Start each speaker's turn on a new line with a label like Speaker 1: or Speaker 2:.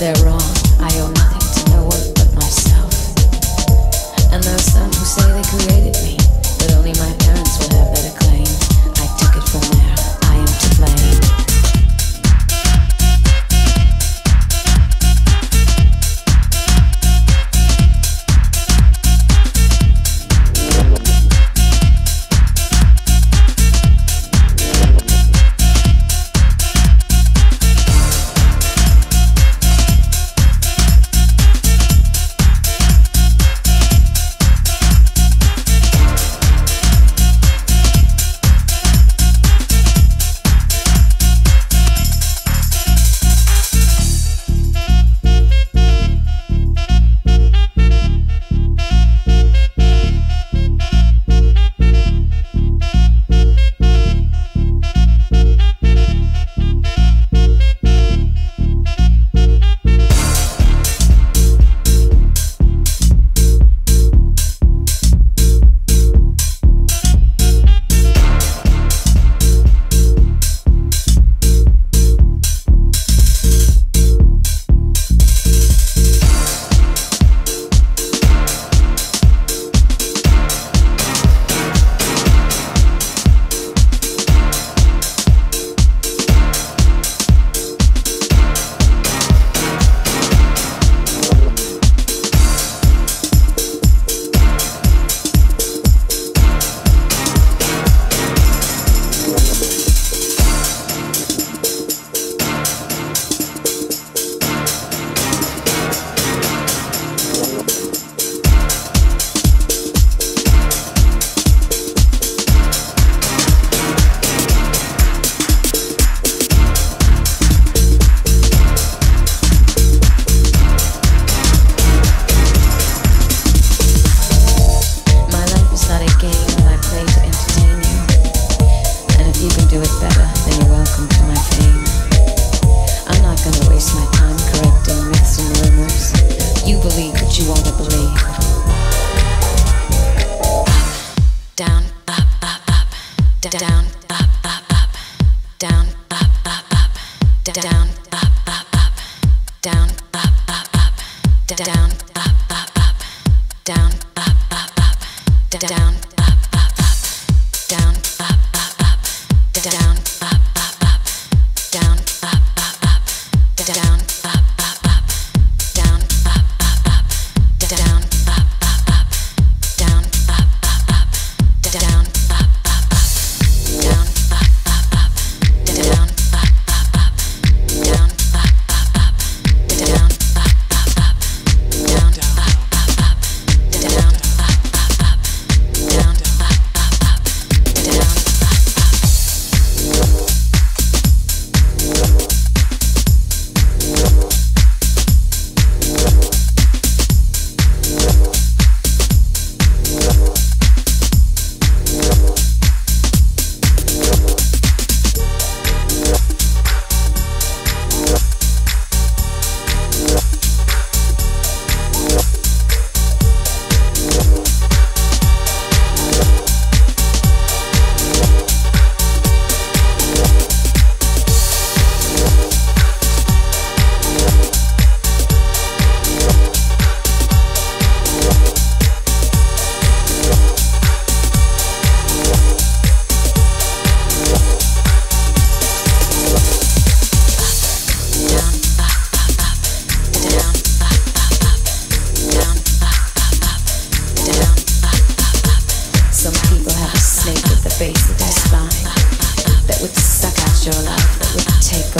Speaker 1: thereof. down, up, up, up, down, up, up, up, down, up, up, up, down, up, up, up, down, up, up, up, down, up, up, up, down, up, up, up, down, up, up, up, down, up, up, up, down, up, up, up, down, up, up, up, down, up, up, up, down, up, up, up, down. space with spine that would suck out your life, that would take